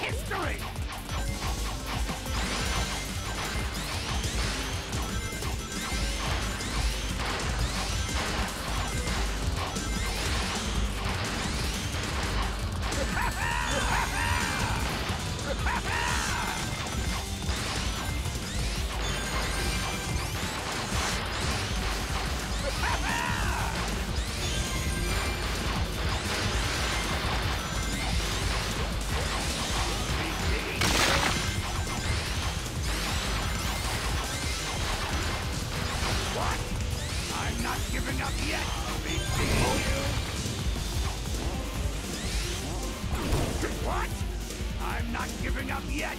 History! Up yet!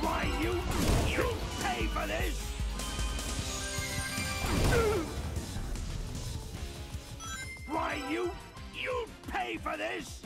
Why, you... you pay for this! Why, you... you pay for this!